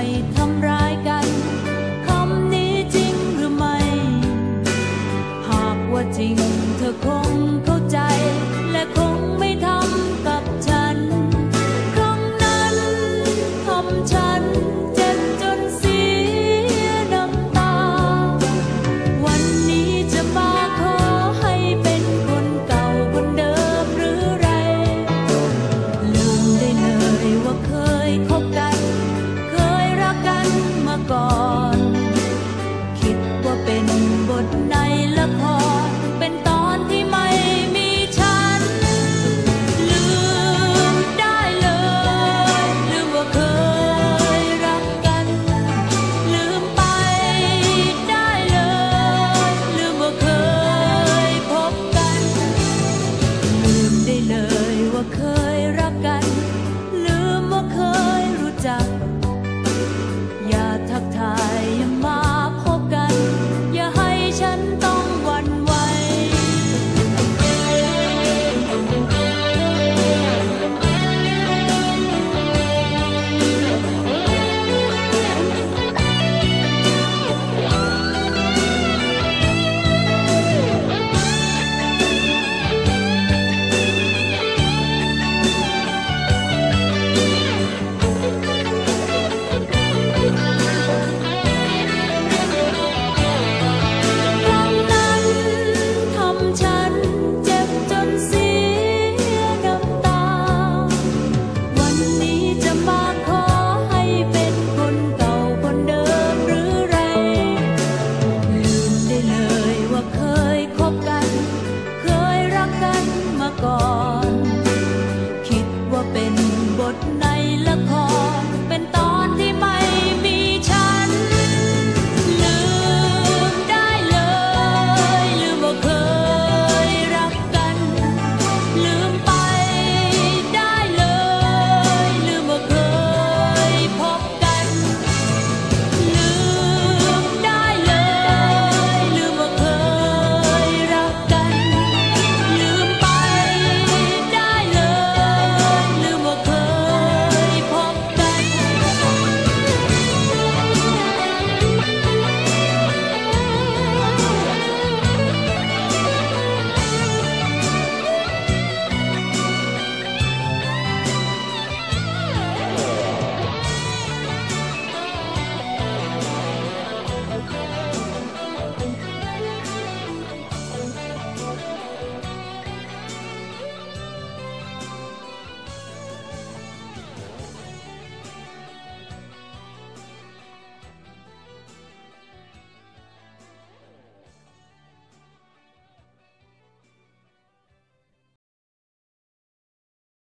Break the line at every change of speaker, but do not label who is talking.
ไทย ball. the call.